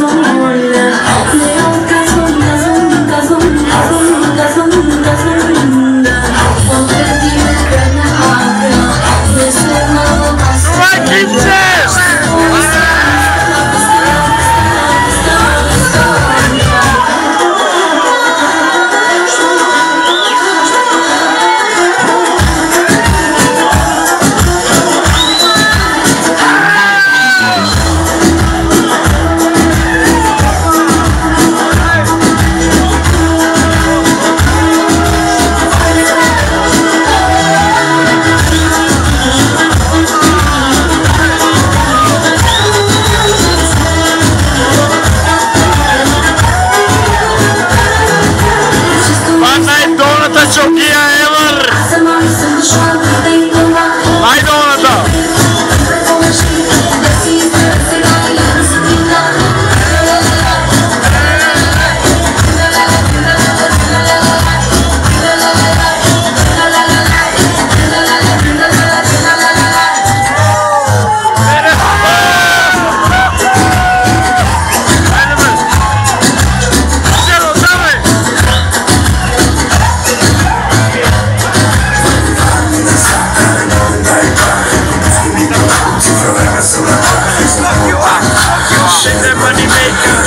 was only Antioquia é Shake that money maker.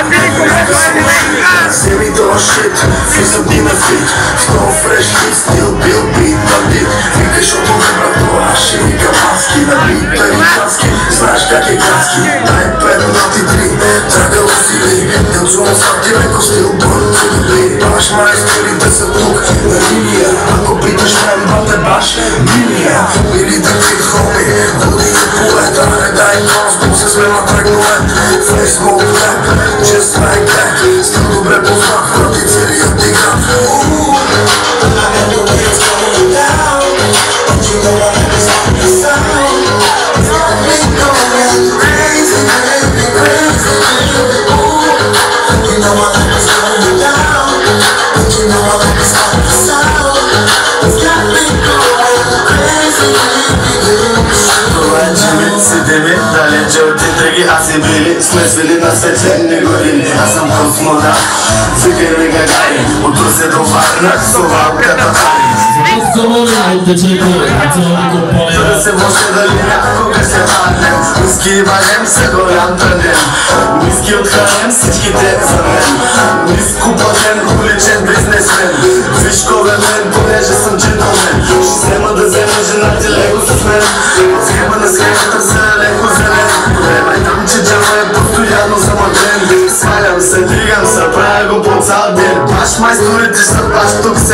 Е Билико, бе, това е Билико. Семи долар шит, влизам ти на фит Стол фреш хит, стил бил бит на бит Викаш от ме брат, това ще вика маски На бит, американски, знаеш как е краски Най-пет на ти три, трагал усили Танцувам с ти леко стил, бърн to beat Баш майсторите са тук, на линия Ако питаш мен, бате баш, линия Или да ти хоми, години полета Не There's. От тетраги Аз и били сме свели на свечени години. Аз съм космонавт, цикъри гагари. От Русе до Варна, совалката Да се може дали някога ще паднем Ниски валем се голям тънем Ниски отхранем всичките за мен. Ниско платен уличен бизнесмен. Виж кога мен, понеже съм джентлмен Ще взема да взема жена ти лего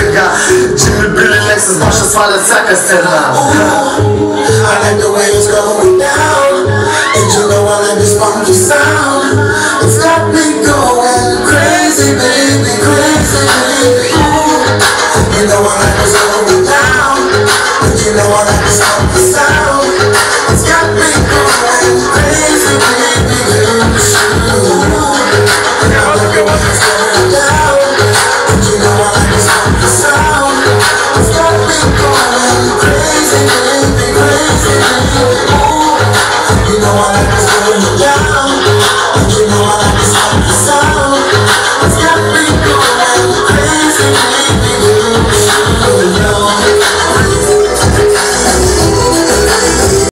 cigar. Jimmy, Billy, Lexus, Marsha, Swallow, Saka, Stella. I like the way it's going down. And you know I like this funky sound. It's got me going crazy, baby, crazy, Ooh, You know I like